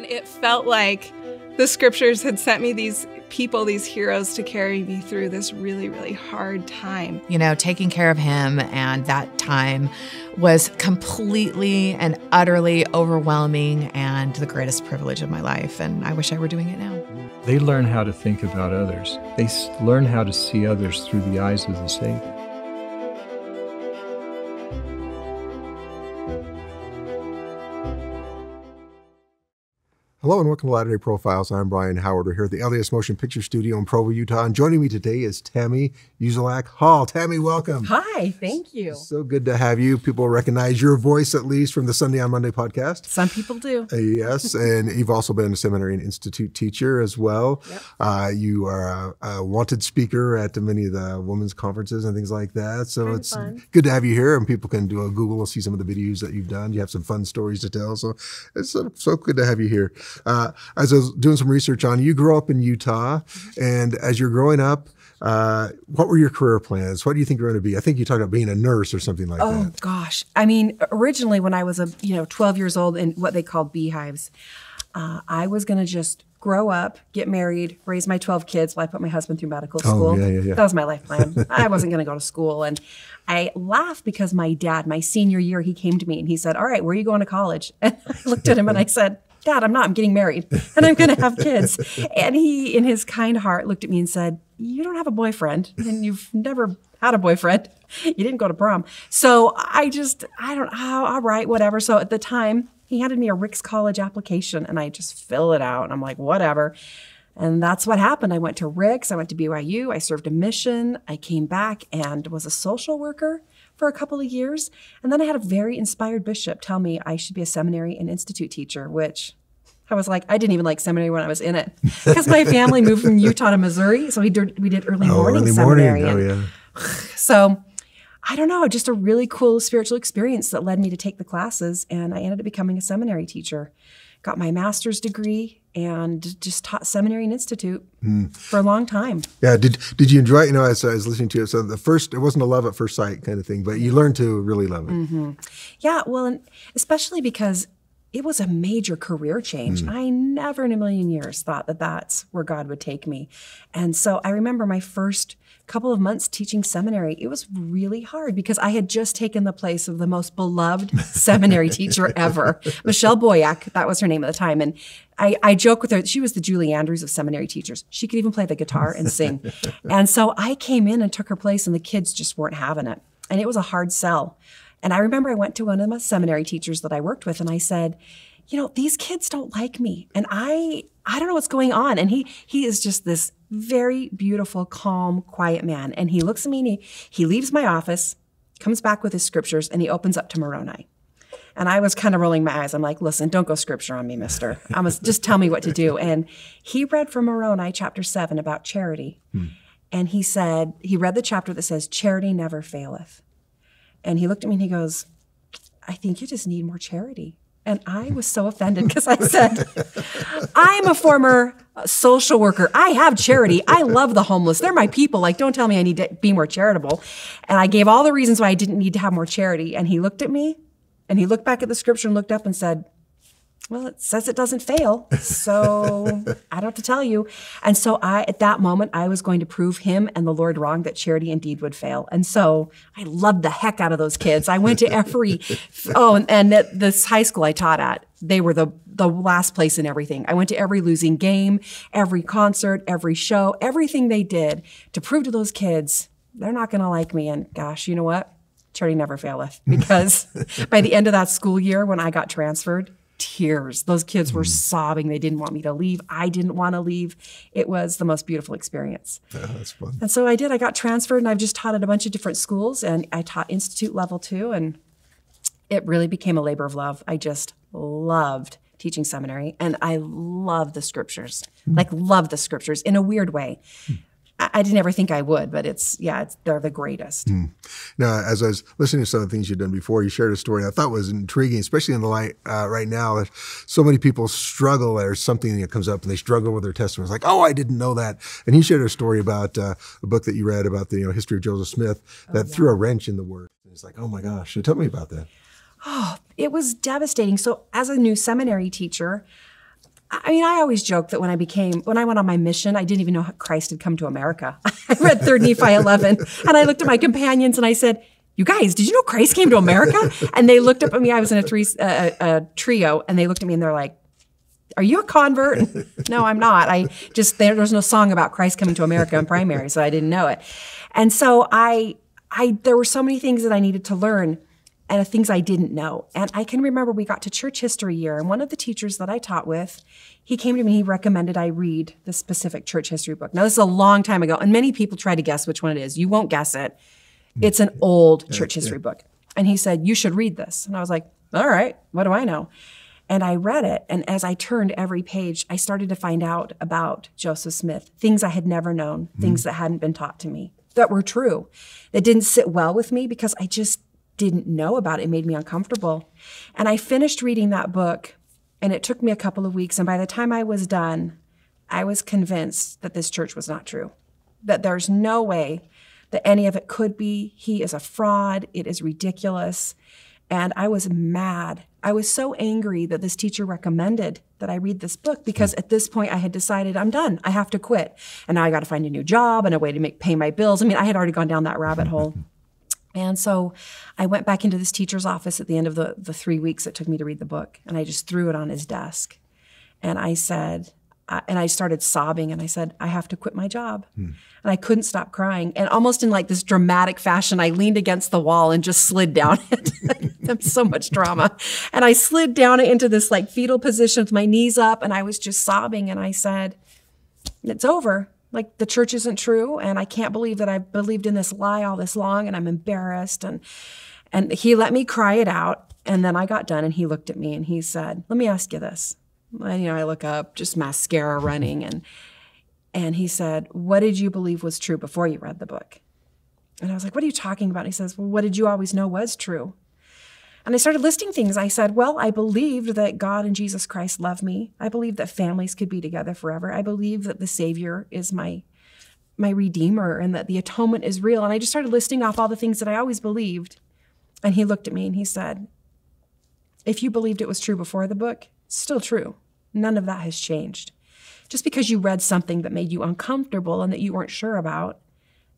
And it felt like the scriptures had sent me these people, these heroes to carry me through this really, really hard time. You know, taking care of him and that time was completely and utterly overwhelming and the greatest privilege of my life. And I wish I were doing it now. They learn how to think about others, they learn how to see others through the eyes of the Savior. Hello and welcome to Latter day Profiles. I'm Brian Howard. We're here at the LDS Motion Picture Studio in Provo, Utah. And joining me today is Tammy Uzelac Hall. Tammy, welcome. Hi, thank you. So good to have you. People recognize your voice at least from the Sunday on Monday podcast. Some people do. Uh, yes, and you've also been a seminary and institute teacher as well. Yep. Uh, you are a, a, wanted speaker at many of the women's conferences and things like that. So Kind it's good to have you here, and people can do a Google and see some of the videos that you've done. You have some fun stories to tell. So it's so, so good to have you here. Uh, as I was doing some research on you, you grew up in Utah, and as you're growing up, uh, what were your career plans? What do you think you're going to be? I think you talked about being a nurse or something like Oh that. Oh gosh. I mean, originally when I was a you know 12 years old in what they called beehives, uh, I was going to just grow up, get married, raise my 12 kids while I put my husband through medical school. Oh, yeah, yeah, yeah. That was my life plan. I wasn't going to go to school. And I laughed because my dad, my senior year, he came to me and he said, All right, where are you going to college? And I looked at him and I said, Dad, I'm not. I'm getting married and I'm going to have kids. And he, in his kind heart, looked at me and said, You don't have a boyfriend and you've never had a boyfriend. You didn't go to prom. So I just, I don't, oh, all right, whatever. So at the time, he handed me a Ricks College application and I just fill it out and I'm like, whatever. And that's what happened. I went to Ricks, I went to BYU, I served a mission, I came back and was a social worker for a couple of years. And then I had a very inspired bishop tell me I should be a seminary and institute teacher, which I was like, I didn't even like seminary when I was in it because my family moved from Utah to Missouri. So we did, we did early Oh, morning early seminary. morning. and- Oh, yeah. so I don't know, just a really cool spiritual experience that led me to take the classes. And I ended up becoming a seminary teacher. Got my master's degree and just taught seminary and institute Hmm. for a long time. Yeah. Did Did you enjoy? it? You know, as I was listening to it, so the first it wasn't a love at first sight kind of thing, but you learned to really love it. Mm-hmm. Yeah, well, and especially because it was a major career change. Mm. I never in a million years thought that that's where God would take me. And so I remember my first couple of months teaching seminary, it was really hard because I had just taken the place of the most beloved seminary teacher ever, Michelle Boyack. That was her name at the time. And I, I joke with her, she was the Julie Andrews of seminary teachers. She could even play the guitar and sing. and so I came in and took her place, and the kids just weren't having it. And it was a hard sell. And I remember I went to one of my seminary teachers that I worked with and I said, you know, these kids don't like me. And I I don't know what's going on. And he he is just this very beautiful, calm, quiet man. And he looks at me and he, he leaves my office, comes back with his scriptures, and he opens up to Moroni. And I was kind of rolling my eyes. I'm like, listen, don't go scripture on me, mister. I was just tell me what to do. And he read from Moroni chapter seven about charity. Hmm. And he said, he read the chapter that says, Charity never faileth. And he looked at me and he goes, I think you just need more charity. And I was so offended because I said, I'm a former uh, social worker. I have charity. I love the homeless. They're my people. Like, don't tell me I need to be more charitable. And I gave all the reasons why I didn't need to have more charity. And he looked at me and he looked back at the scripture and looked up and said, well, it says it doesn't fail. So I don't have to tell you. And so I, at that moment, I was going to prove him and the Lord wrong that charity indeed would fail. And so I loved the heck out of those kids. I went to every, oh, and, and at this high school I taught at, they were the, the last place in everything. I went to every losing game, every concert, every show, everything they did to prove to those kids they're not going to like me. And gosh, you know what? Charity never faileth because by the end of that school year, when I got transferred, tears. Those kids were hmm. sobbing. They didn't want me to leave. I didn't want to leave. It was the most beautiful experience. Yeah, that's fun. And so I did. I got transferred and I've just taught at a bunch of different schools and I taught institute level too. And it really became a labor of love. I just loved teaching seminary and I love the scriptures, hmm. like love the scriptures in a weird way. Hmm. I, I didn't ever think I would, but it's, yeah, it's, they're the greatest. Now, as I was listening to some of the things you've done before, you shared a story I thought was intriguing, especially in the light uh, right now. that So many people struggle. There's something that comes up and they struggle with their testimony. It's like, oh, I didn't know that. And you shared a story about uh, a book that you read about the you know, history of Joseph Smith that threw a wrench in the work. And it's like, oh my gosh. So tell me about that. Oh, it was devastating. So, as a new seminary teacher, I mean, I always joke that when I became, when I went on my mission, I didn't even know Christ had come to America. I read 3rd Nephi 11 and I looked at my companions and I said, you guys, did you know Christ came to America? And they looked up at me. I was in a, three, uh, a trio and they looked at me and they're like, are you a convert? no, I'm not. I just, there, there's no song about Christ coming to America in primary, so I didn't know it. And so I, I, there were so many things that I needed to learn and things I didn't know. And I can remember we got to church history year, and one of the teachers that I taught with, he came to me, he recommended I read the specific church history book. Now, this is a long time ago, and many people try to guess which one it is. You won't guess it. It's an old church history book. And he said, You should read this. And I was like, All right, what do I know? And I read it. And as I turned every page, I started to find out about Joseph Smith, things I had never known, mm. things that hadn't been taught to me that were true, that didn't sit well with me because I just didn't know about it. Made me uncomfortable. And I finished reading that book, and it took me a couple of weeks. And by the time I was done, I was convinced that this church was not true, that there's no way that any of it could be. He is a fraud. It is ridiculous. And I was mad. I was so angry that this teacher recommended that I read this book because at this point I had decided I'm done. I have to quit. And now I got to find a new job and a way to make pay my bills. I mean, I had already gone down that rabbit hole. And so I went back into this teacher's office at the end of the, the three weeks it took me to read the book, and I just threw it on his desk. And I said, uh, and I started sobbing, and I said, I have to quit my job. Hmm. And I couldn't stop crying. And almost in like this dramatic fashion, I leaned against the wall and just slid down it. so much drama. And I slid down into this like fetal position with my knees up, and I was just sobbing. And I said, It's over like the church isn't true and i can't believe that i believed in this lie all this long and i'm embarrassed and and he let me cry it out and then i got done and he looked at me and he said let me ask you this. And, you know i look up just mascara running and and he said what did you believe was true before you read the book? And i was like what are you talking about? And he says well what did you always know was true and I started listing things. I said, Well, I believed that God and Jesus Christ love me. I believe that families could be together forever. I believe that the Savior is my my redeemer and that the atonement is real. And I just started listing off all the things that I always believed. And he looked at me and he said, If you believed it was true before the book, it's still true. None of that has changed. Just because you read something that made you uncomfortable and that you weren't sure about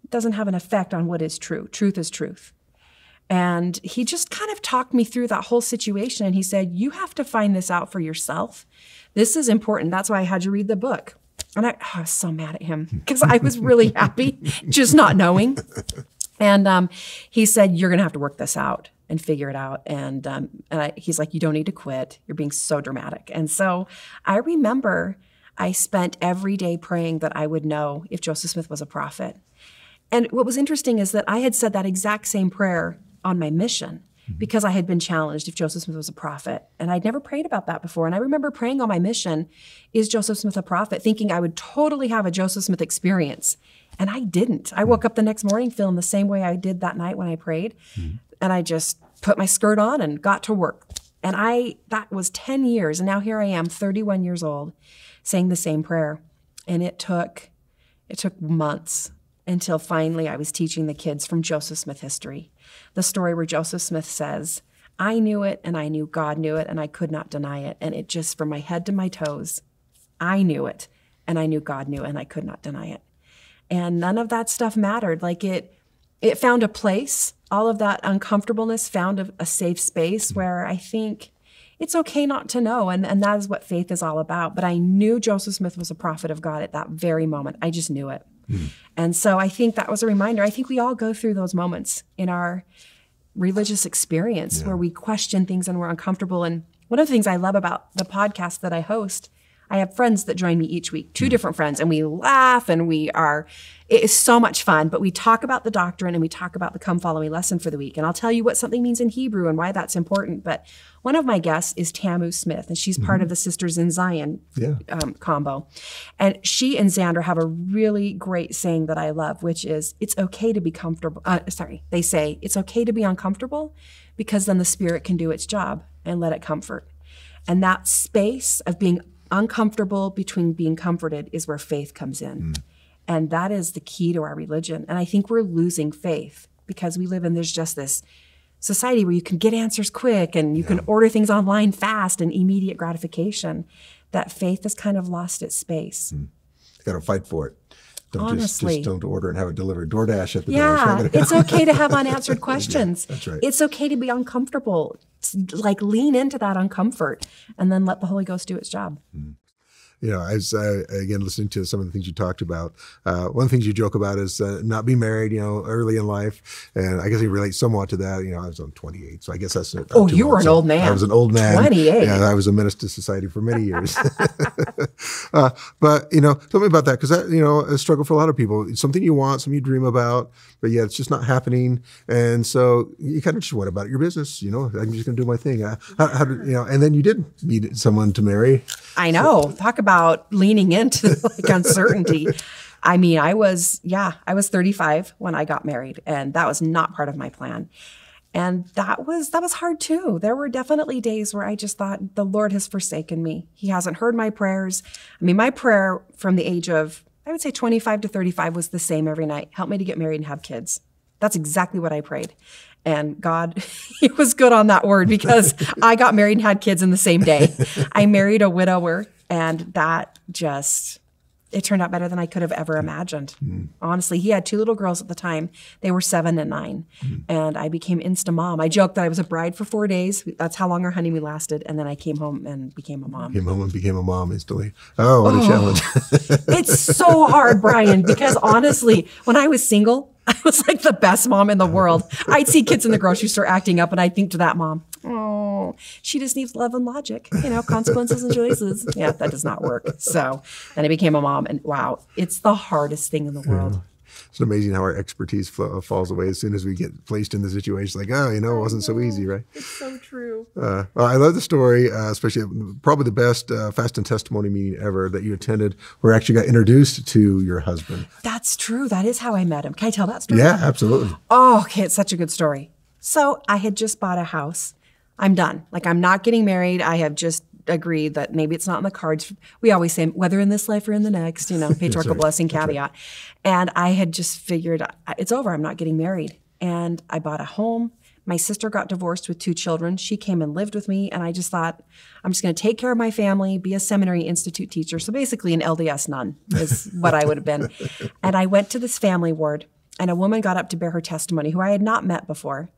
doesn't have an effect on what is true. Truth is truth. And he just kind of talked me through that whole situation. And he said, You have to find this out for yourself. This is important. That's why I had you read the book. And I, oh, I was so mad at him because I was really happy just not knowing. And um, he said, You're going to have to work this out and figure it out. And, um, and I, he's like, You don't need to quit. You're being so dramatic. And so I remember I spent every day praying that I would know if Joseph Smith was a prophet. And what was interesting is that I had said that exact same prayer on my mission mm-hmm. because I had been challenged if Joseph Smith was a prophet. And I'd never prayed about that before. And I remember praying on my mission, is Joseph Smith a prophet? Thinking I would totally have a Joseph Smith experience. And I didn't. I woke up the next morning feeling the same way I did that night when I prayed. Mm-hmm. And I just put my skirt on and got to work. And I, that was 10 years. And now here I am, 31 years old, saying the same prayer. And it took, it took months until finally I was teaching the kids from Joseph Smith history the story where Joseph Smith says, I knew it and I knew God knew it and I could not deny it. And it just, from my head to my toes, I knew it and I knew God knew and I could not deny it. And none of that stuff mattered. Like it, it found a place. All of that uncomfortableness found a, a safe space where I think it's okay not to know. And, and that is what faith is all about. But I knew Joseph Smith was a prophet of God at that very moment. I just knew it. Mm. And so I think that was a reminder. I think we all go through those moments in our religious experience yeah. where we question things and we're uncomfortable. And one of the things I love about the podcast that I host I have friends that join me each week, two hmm. different friends, and we laugh and we are, it is so much fun. But we talk about the doctrine and we talk about the come follow me lesson for the week. And I'll tell you what something means in Hebrew and why that's important. But one of my guests is Tamu Smith, and she's part mm-hmm. of the Sistas in Zion yeah. um, combo. And she and Zandra have a really great saying that I love, which is, it's okay to be comfortable. Uh, sorry, they say, it's okay to be uncomfortable because then the spirit can do its job and let it comfort. And that space of being uncomfortable between being comforted is where faith comes in. Mm. And that is the key to our religion. And I think we're losing faith because we live in there's just this society where you can get answers quick and you yeah. can order things online fast and immediate gratification. that faith has kind of lost its space. You got to fight for it. Don't Honestly. just, just don't order and have it delivered. DoorDash at the door. Yeah, it's okay to have unanswered questions. that's right. It's okay to be uncomfortable. Like lean into that uncomfort and then let the Holy Ghost do its job. Hmm. You know, as uh, again listening to some of the things you talked about, uh, one of the things you joke about is uh, not being married. You know, early in life, and I guess he relates somewhat to that. You know, I was on 28, so I guess that's. Oh, you were an old man. I was an old man. 28. Yeah, I was a menace to society for many years. uh, but you know, tell me about that because that you know a struggle for a lot of people. It's something you want, something you dream about, but yet it's just not happening, and so you kind of just went about your business. You know, I'm just going to do my thing. Uh, how, how did you know? And then you did meet someone to marry. I know. Talk about leaning into like uncertainty. I mean, I was, yeah, I was 35 when I got married, and that was not part of my plan. And that was that was hard too. There were definitely days where I just thought the Lord has forsaken me. He hasn't heard my prayers. I mean, my prayer from the age of I would say 25 to 35 was the same every night. Help me to get married and have kids. That's exactly what I prayed. And God, He was good on that word because I got married and had kids in the same day. I married a widower, and that just, it turned out better than I could have ever imagined. Mm-hmm. Honestly, he had two little girls at the time. They were seven and nine. Mm-hmm. And I became insta mom. I joked that I was a bride for four days. That's how long our honeymoon lasted. And then I came home and became a mom. Came home and became a mom instantly. Oh, what a oh, challenge! It's so hard, Brian, because honestly, when I was single, I was like the best mom in the world. I'd see kids in the grocery store acting up, and I'd think to that mom, oh, she just needs love and logic, you know, consequences and choices. Yeah, that does not work. So then I became a mom, and wow, it's the hardest thing in the world. It's amazing how our expertise fl- falls away as soon as we get placed in the situation. Like, oh, you know, it wasn't so easy, right? It's so true. Uh, well, I love the story, uh, especially probably the best uh, fast and testimony meeting ever that you attended, where you actually got introduced to your husband. That's true. That is how I met him. Can I tell that story? Yeah, absolutely. Oh, okay. It's such a good story. So I had just bought a house. I'm done. Like, I'm not getting married. I have just agreed that maybe it's not in the cards. We always say, whether in this life or in the next, you know, patriarchal right. blessing caveat. And I had just figured uh, it's over. I'm not getting married. And I bought a home. My sister got divorced with two children. She came and lived with me. And I just thought, I'm just going to take care of my family, be a seminary institute teacher. So basically, an LDS nun is what I would have been. And I went to this family ward, and a woman got up to bear her testimony who I had not met before.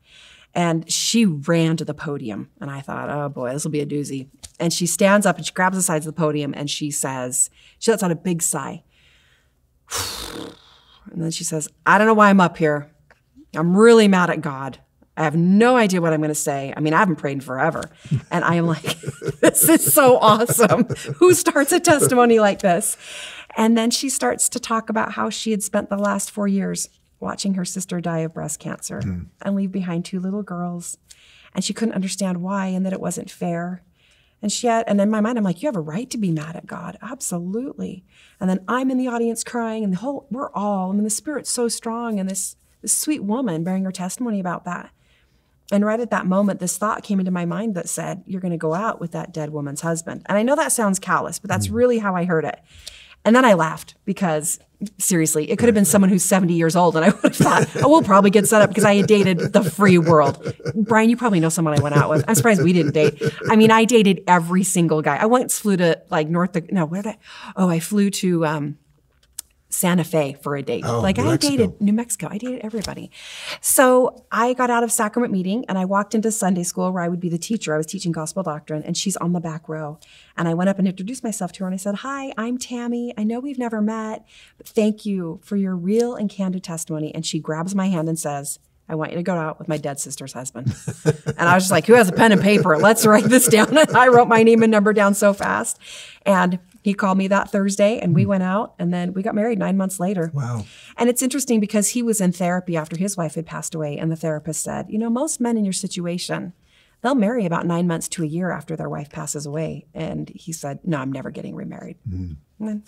And she ran to the podium. And I thought, oh boy, this will be a doozy. And she stands up and she grabs the sides of the podium and she says, she lets out a big sigh. And then she says, I don't know why I'm up here. I'm really mad at God. I have no idea what I'm going to say. I mean, I haven't prayed in forever. And I am like, this is so awesome. Who starts a testimony like this? And then she starts to talk about how she had spent the last four years watching her sister die of breast cancer hmm. and leave behind two little girls. And she couldn't understand why and that it wasn't fair. And she had, and in my mind, I'm like, you have a right to be mad at God. Absolutely. And then I'm in the audience crying, and the whole, we're all, I mean, the spirit's so strong, and this, this sweet woman bearing her testimony about that. And right at that moment, this thought came into my mind that said, You're going to go out with that dead woman's husband. And I know that sounds callous, but that's hmm. really how I heard it. And then I laughed because seriously, it could have been someone who's 70 years old. And I would have thought, oh, we'll probably get set up because I had dated the free world. Brian, you probably know someone I went out with. I'm surprised we didn't date. I mean, I dated every single guy. I once flew to like North, no, where did I? Oh, I flew to, um, Santa Fe for a date. Oh, like New I Mexico. dated New Mexico. I dated everybody. So I got out of sacrament meeting and I walked into Sunday school where I would be the teacher. I was teaching gospel doctrine and she's on the back row. And I went up and introduced myself to her and I said, Hi, I'm Tammy. I know we've never met, but thank you for your real and candid testimony. And she grabs my hand and says, I want you to go out with my dead sister's husband. and I was just like, who has a pen and paper? Let's write this down. And I wrote my name and number down so fast. And he called me that Thursday and we mm. went out and then we got married nine months later. Wow. And it's interesting because he was in therapy after his wife had passed away. And the therapist said, you know, most men in your situation, they'll marry about nine months to a year after their wife passes away. And he said, no, I'm never getting remarried. Mm. And then,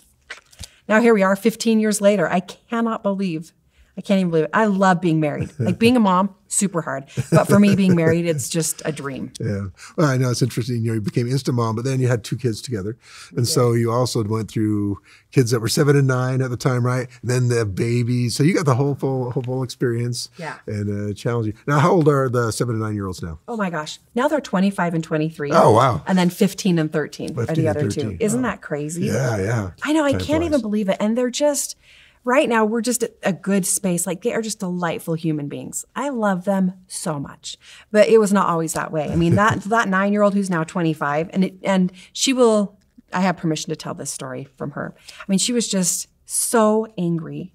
now here we are 15 years later. I cannot believe I can't even believe it. I love being married. Like being a mom, super hard. But for me, being married, it's just a dream. Yeah. Well, I know it's interesting. You know, you became instant mom, but then you had two kids together. And so you also went through kids that were seven and nine at the time, right? And then the babies. So you got the whole full, whole full experience. Yeah. And uh, challenging. Now, how old are the seven and nine year olds now? Oh my gosh. Now they're 25 and 23. Oh, wow. And then 15 and 13 are 15 the and other 13. two. Isn't that crazy? Yeah, yeah. I know. I can't flies. even believe it. And they're just, right now, we're just a good space. Like they are just delightful human beings. I love them so much. But it was not always that way. I mean, that that nine year old who's now 25, and it, and she will, I have permission to tell this story from her. I mean, she was just so angry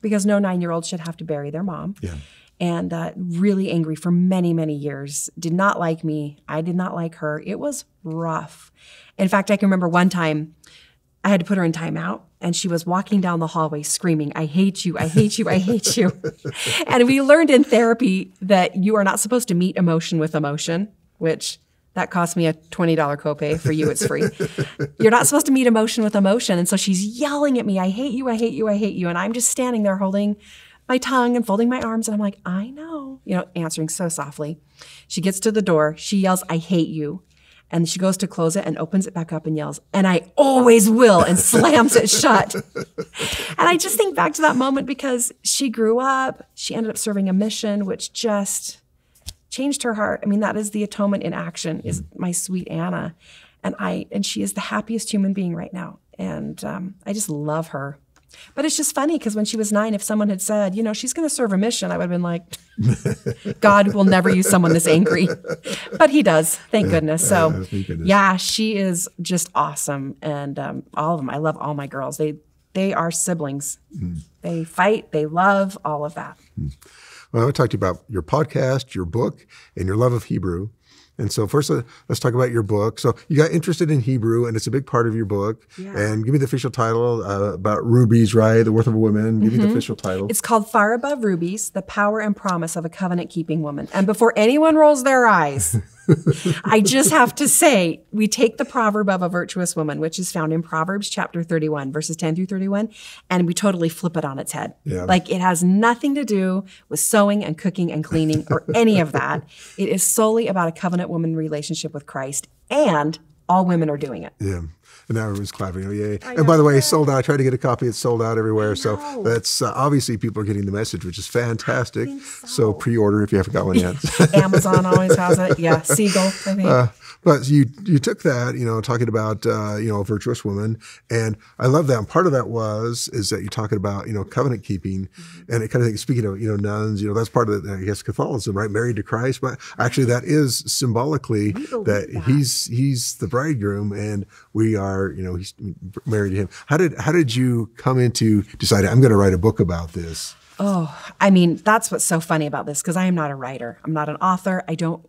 because no nine year old should have to bury their mom. Yeah. And uh, really angry for many, many years. Did not like me. I did not like her. It was rough. In fact, I can remember one time I had to put her in timeout and she was walking down the hallway screaming, I hate you, I hate you, I hate you. and we learned in therapy that you are not supposed to meet emotion with emotion, which that cost me a $20 copay. For you, it's free. You're not supposed to meet emotion with emotion. And so she's yelling at me, I hate you, I hate you, I hate you. And I'm just standing there holding my tongue and folding my arms. And I'm like, I know, you know, answering so softly. She gets to the door. She yells, I hate you. And she goes to close it and opens it back up and yells, and I always will, and slams it shut. And I just think back to that moment because she grew up, she ended up serving a mission, which just changed her heart. I mean, that is the atonement in action, is my sweet Anna. And I and she is the happiest human being right now. And um, I just love her. But it's just funny because when she was nine, if someone had said, you know, she's going to serve a mission, I would have been like, God will never use someone this angry. But he does, thank goodness. So, thank goodness. yeah, she is just awesome. And um, all of them, I love all my girls. They, they are siblings. They fight, they love, all of that. Well, I want to talk to you about your podcast, your book, and your love of Hebrew. And so, first, uh, let's talk about your book. So, you got interested in Hebrew, and it's a big part of your book. And give me the official title uh, about rubies, right? The worth of a woman. Give me the official title. It's called Far Above Rubies The Power and Promise of a Covenant Keeping Woman. And before anyone rolls their eyes, I just have to say we take the proverb of a virtuous woman, which is found in Proverbs chapter 31, verses 10 through 31, and we totally flip it on its head. Yeah. Like it has nothing to do with sewing and cooking and cleaning or any of that. It is solely about a covenant woman relationship with Christ, and all women are doing it. Yeah. And now everyone's clapping. Oh, yay. And by the way, sold out. I tried to get a copy. It's sold out everywhere. So that's uh, obviously people are getting the message, which is fantastic. So. pre order if you haven't got one yet. Amazon always has it. Yeah, Siegel, I think. Uh, but you you took that, you know, talking about uh, you know a virtuous woman, and I love that. And part of that was is that you're talking about you know covenant keeping, and it kind of speaking of you know nuns, you know that's part of the, I guess Catholicism, right? Married to Christ, but actually that is symbolically that, he's he's the bridegroom, and we are you know he's married to him. How did how did you come into deciding I'm going to write a book about this? Oh, I mean, that's what's so funny about this because I am not a writer. I'm not an author. I don't.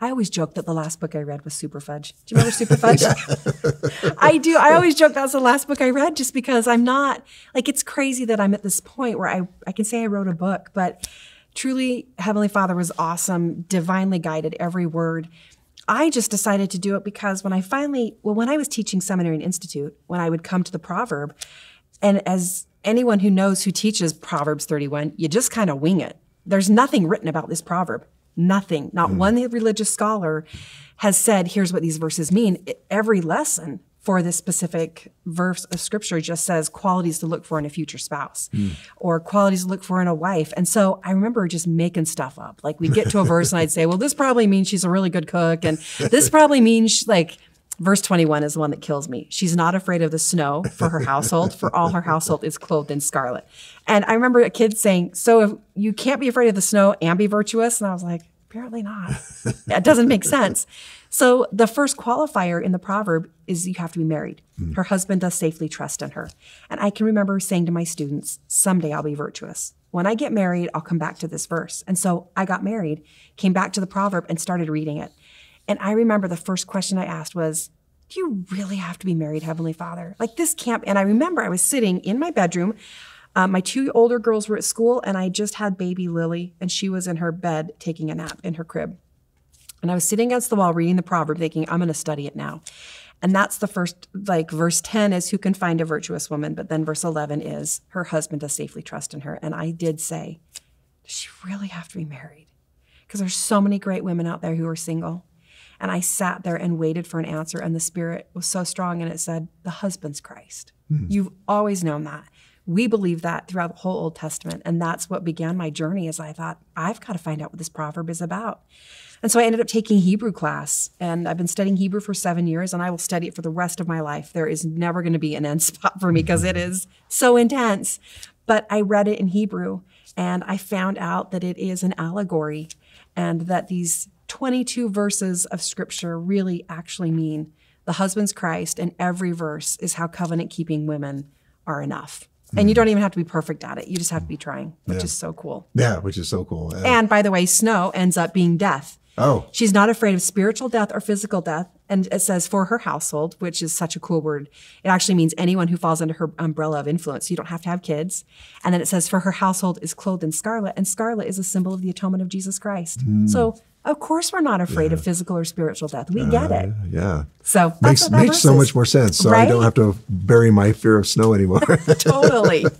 I always joke that the last book I read was Superfudge. Do you remember Superfudge? I do. I always joke that's the last book I read just because I'm not like it's crazy that I'm at this point where I I can say I wrote a book, but truly Heavenly Father was awesome, divinely guided every word. I just decided to do it because when I finally, well, when I was teaching Seminary and Institute, when I would come to the proverb, and as anyone who knows who teaches Proverbs 31, you just kind of wing it. There's nothing written about this proverb. Nothing. Not hmm. one religious scholar has said, here's what these verses mean. Every lesson for this specific verse of scripture just says qualities to look for in a future spouse hmm. or qualities to look for in a wife. And so I remember just making stuff up. Like we'd get to a verse and I'd say, well, this probably means she's a really good cook. And this probably means like, Verse 21 is the one that kills me. She's not afraid of the snow for her household, for all her household is clothed in scarlet. And I remember a kid saying, So if you can't be afraid of the snow and be virtuous? And I was like, Apparently not. That doesn't make sense. So the first qualifier in the proverb is you have to be married. Mm-hmm. Her husband does safely trust in her. And I can remember saying to my students, Someday I'll be virtuous. When I get married, I'll come back to this verse. And so I got married, came back to the proverb, and started reading it. And I remember the first question I asked was, Do you really have to be married, Heavenly Father? Like this camp. And I remember I was sitting in my bedroom. Um, my two older girls were at school, and I just had baby Lily, and she was in her bed taking a nap in her crib. And I was sitting against the wall reading the proverb, thinking, I'm going to study it now. And that's the first, like verse 10 is who can find a virtuous woman, but then verse 11 is her husband does safely trust in her. And I did say, does she really have to be married? Because there's so many great women out there who are single. And I sat there and waited for an answer, and the Spirit was so strong, and it said, The husband's Christ. Hmm. You've always known that. We believe that throughout the whole Old Testament. And that's what began my journey as I thought, I've got to find out what this proverb is about. And so I ended up taking Hebrew class, and I've been studying Hebrew for seven years, and I will study it for the rest of my life. There is never going to be an end spot for me because it is so intense. But I read it in Hebrew, and I found out that it is an allegory, and that these 22 verses of scripture really actually mean the husband's Christ, and every verse is how covenant keeping women are enough. And you don't even have to be perfect at it. You just have to be trying, which is so cool. Yeah, which is so cool. Uh, And by the way, snow ends up being death. oh, She's not afraid of spiritual death or physical death. And it says for her household, which is such a cool word. It actually means anyone who falls under her umbrella of influence. So You don't have to have kids. And then it says for her household is clothed in scarlet. And scarlet is a symbol of the atonement of Jesus Christ. So, of course, we're not afraid of physical or spiritual death. We get uh, it. yeah. So, that's Makes, makes so is. much more sense. So I don't have to bury my fear of snow anymore. totally.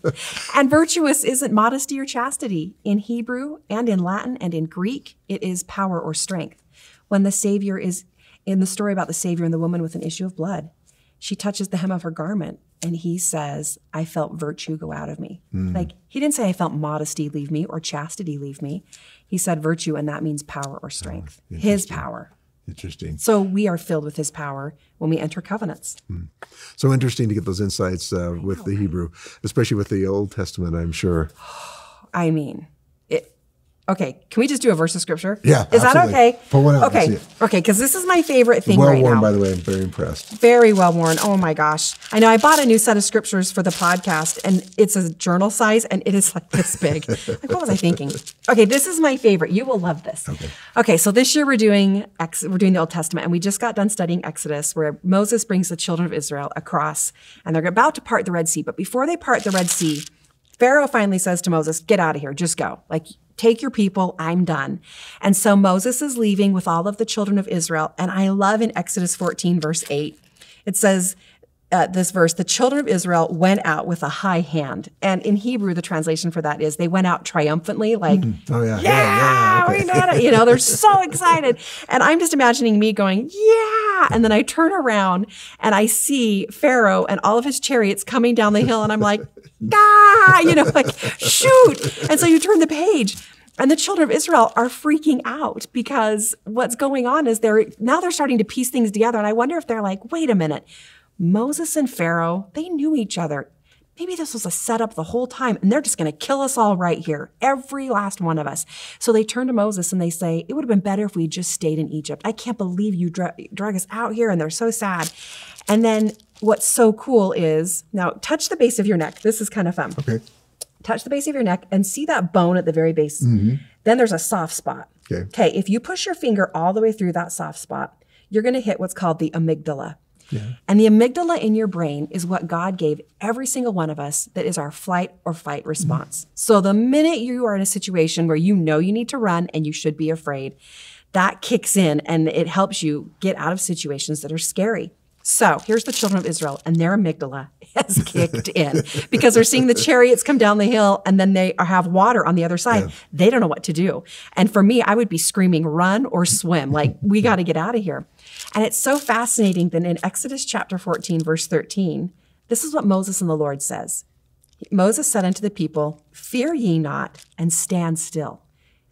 And virtuous isn't modesty or chastity. In Hebrew and in Latin and in Greek, it is power or strength. When the Savior is in the story about the Savior and the woman with an issue of blood, she touches the hem of her garment and he says, I felt virtue go out of me. Hmm. Like he didn't say I felt modesty leave me or chastity leave me. He said virtue, and that means power or strength, his power. Interesting. So we are filled with his power when we enter covenants. So interesting to get those insights uh, with the Hebrew, especially with the Old Testament, I'm sure. I mean. Okay, can we just do a verse of scripture? Yeah, is that okay? Pull one out, Okay, see it. okay, because this is my favorite thing well right worn, now. by the way. I'm very impressed. Very well worn. Oh my gosh! I know. I bought a new set of scriptures for the podcast, and it's a journal size, and it is like this big. like, what was I thinking? Okay, this is my favorite. You will love this. Okay. Okay, so this year we're doing Ex- we're doing the Old Testament, and we just got done studying Exodus, where Moses brings the children of Israel across, and they're about to part the Red Sea. But before they part the Red Sea, Pharaoh finally says to Moses, Get out of here, just go. Like, take your people, I'm done. And so Moses is leaving with all of the children of Israel. And I love in Exodus 14, verse 8, it says, uh, this verse, the children of Israel went out with a high hand. And in Hebrew, the translation for that is they went out triumphantly, like, Oh, yeah. yeah, okay. we did it. You know, they're so excited. And I'm just imagining me going, yeah. And then I turn around and I see Pharaoh and all of his chariots coming down the hill. And I'm like, ah, you know, like, shoot. And so you turn the page. And the children of Israel are freaking out because what's going on is they're now they're starting to piece things together. And I wonder if they're like, wait a minute, Moses and Pharaoh, they knew each other. Maybe this was a setup the whole time, and they're just going to kill us all right here, every last one of us. So they turn to Moses and they say, It would have been better if we just stayed in Egypt. I can't believe you dra- drag us out here, and they're so sad. And then what's so cool is now touch the base of your neck. This is kind of fun. Okay. Touch the base of your neck and see that bone at the very base. Mm-hmm. Then there's a soft spot. Okay. Okay. If you push your finger all the way through that soft spot, you're going to hit what's called the amygdala. And the amygdala in your brain is what God gave every single one of us that is our flight or fight response. Mm-hmm. So the minute you are in a situation where you know you need to run and you should be afraid, that kicks in and it helps you get out of situations that are scary. So here's the children of Israel, and their amygdala has kicked in because they're seeing the chariots come down the hill and then they have water on the other side. They don't know what to do. And for me, I would be screaming, run or swim. Like, we got to get out of here. And it's so fascinating that in Exodus chapter 14, verse 13, this is what Moses and the Lord says. Moses said unto the people, Fear ye not, and stand still.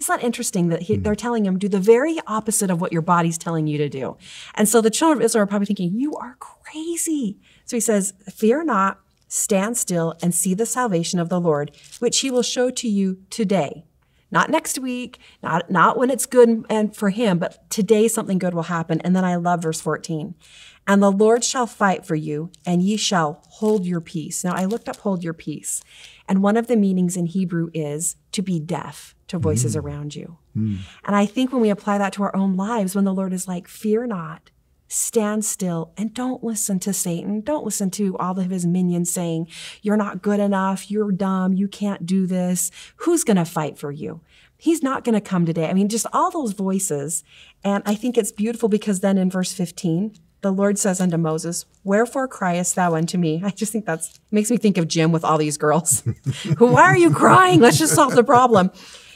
Isn't that interesting that he, mm-hmm. they're telling him, do the very opposite of what your body's telling you to do? And so the children of Israel are probably thinking, You are crazy. So he says, Fear not, stand still, and see the salvation of the Lord, which he will show to you today. Not next week, not, not when it's good and for him, but today something good will happen. And then I love verse 14. And the Lord shall fight for you, and ye shall hold your peace. Now I looked up hold your peace, and one of the meanings in Hebrew is to be deaf to voices mm. around you. Mm. And I think when we apply that to our own lives, when the Lord is like, fear not, stand still, and don't listen to Satan. Don't listen to all of his minions saying, you're not good enough, you're dumb, you can't do this. Who's going to fight for you? He's not going to come today. I mean, just all those voices. And I think it's beautiful because then in verse 15, the Lord says unto Moses, Wherefore criest thou unto me? I just think that's makes me think of Jim with all these girls. Who why are you crying? Let's just solve the problem.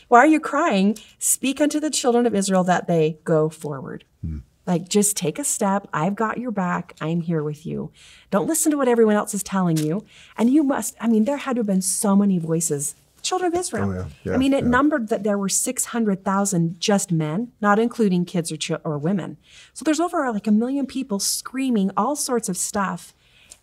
Why are you crying? Speak unto the children of Israel that they go forward. Hmm. Like, just take a step. I've got your back. I'm here with you. Don't listen to what everyone else is telling you. And you must, I mean, there had to have been so many voices. Children of Israel. Oh, yeah. Yeah, I mean, it yeah. numbered that there were 600,000 just men, not including kids or, chil- or women. So there's over like a million people screaming all sorts of stuff.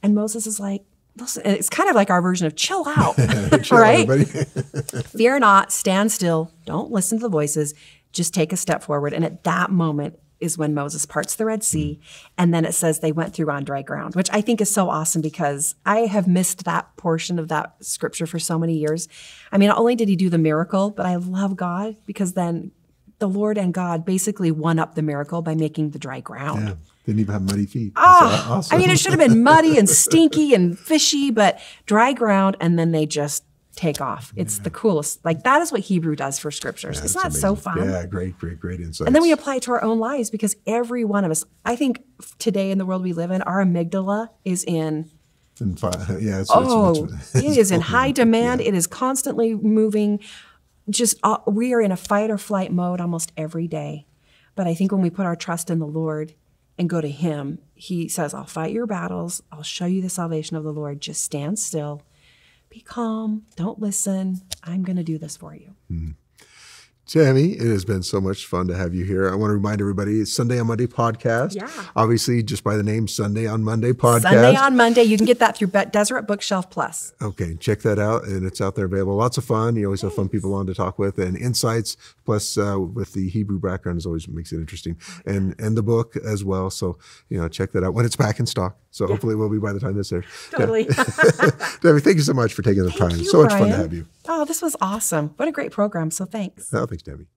And Moses is like, listen, it's kind of like our version of chill out, Chill, right? Fear not, stand still, don't listen to the voices, just take a step forward. And at that moment is when Moses parts the Red Sea. Mm. And then it says they went through on dry ground, which I think is so awesome because I have missed that portion of that scripture for so many years. I mean, not only did he do the miracle, but I love God because then the Lord and God basically won up the miracle by making the dry ground. yeah. Didn't even have muddy feet. Oh, ah, awesome. I mean, it should have been muddy and stinky and fishy, but dry ground, and then they just take off. It's the coolest. Like that is what Hebrew does for scriptures. Yeah, it's not so amazing. fun. Yeah, great, great, great insight. And then we apply it to our own lives because every one of us, I think today in the world we live in, our amygdala is in in yeah, it's, Oh, it's, it is in high demand. It is constantly moving. Just uh, we are in a fight or flight mode almost every day. But I think when we put our trust in the Lord and go to Him, He says, "I'll fight your battles. I'll show you the salvation of the Lord. Just stand still, be calm. Don't listen. I'm going to do this for you." Tammy, it has been so much fun to have you here. I want to remind everybody it's Sunday on Monday podcast. Yeah. Obviously, just by the name Sunday on Monday podcast. Sunday on Monday, you can get that through Deseret Bookshelf Plus. Okay, check that out, and it's out there available. Lots of fun. You always have fun people on to talk with, and insights. Plus, uh, with the Hebrew background, is always makes it interesting, and and the book as well. So you know, check that out when it's back in stock. So hopefully, it will be by the time this airs. Totally. Debbie, thank you so much for taking the time. you, so much fun to have you. Oh, this was awesome. What a great program. So thanks. Oh, thanks, Debbie.